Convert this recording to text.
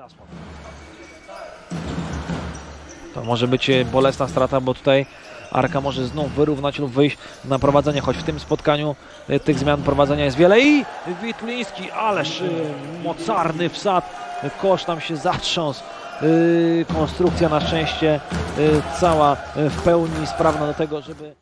zasłon. To może być e, bolesna strata, bo tutaj Arka może znów wyrównać lub wyjść na prowadzenie, choć w tym spotkaniu e, tych zmian prowadzenia jest wiele. I Witliński, ależ e, mocarny wsad, kosz tam się zatrząsł. Konstrukcja na szczęście cała w pełni sprawna do tego, żeby...